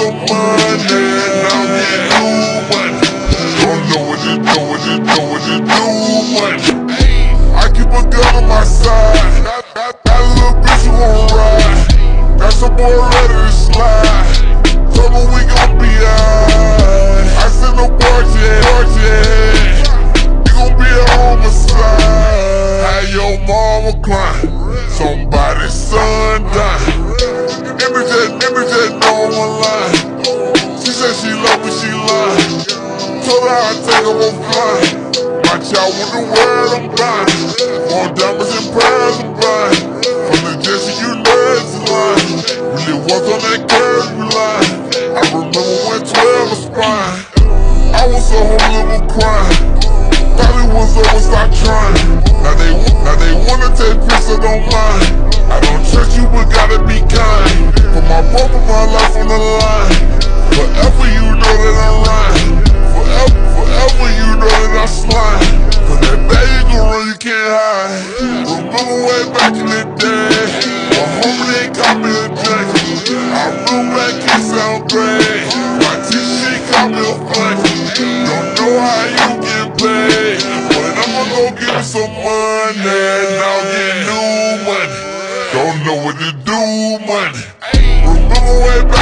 Now. Don't know what you what you what you. I keep a gun on my side. A little bitch won't ride. Got some boy ready to slide. Told me we gon' be. I no. You gon' be a your mama climb? She said she love me, she lied. Told her I'd take her on fly. Watch out with the word I'm buying. More diamonds and pearls I'm buying. From the Jesse, you know it's a lie. Really was on that curve, you lie. I remember when 12 was fine. I was so home, crying. Thought it was over, stop trying. Now they, now they wanna take pics, I junkie. I flew back, it sound great. My T-shirt me a funky. Don't know how you get paid, but I'ma go give me some money. Now get new money. Don't know what to do, money. Remember way back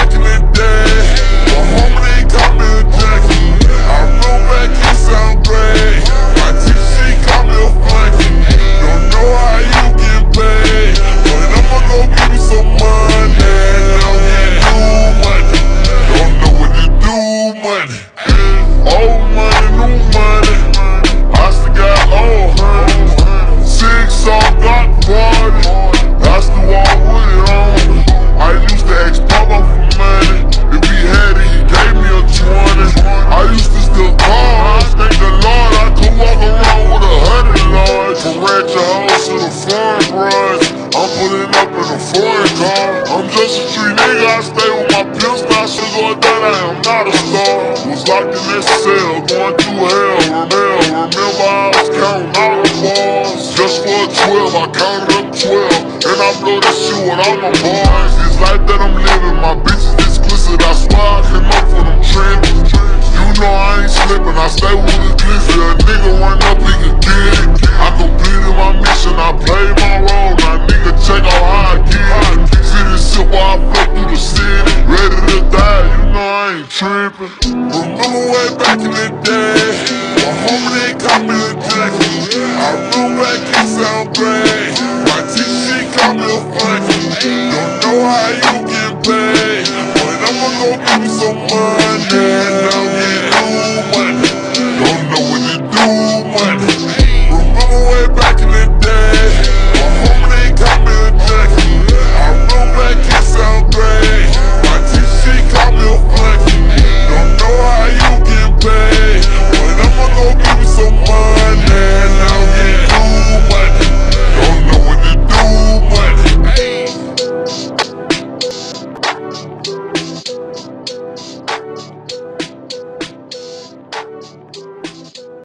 not a star. Was locked in that cell, going through hell. Remember, remember I was counting all the balls. Just for a 12, I counted up 12. And I blow this shit with all my boys. This life that I'm living, tripping. Remember way back in the day, my homie they call me a junkie. I flew back, it sound great. My T-shirt call me a funky. Don't know how you get paid, but I'ma go give me some money.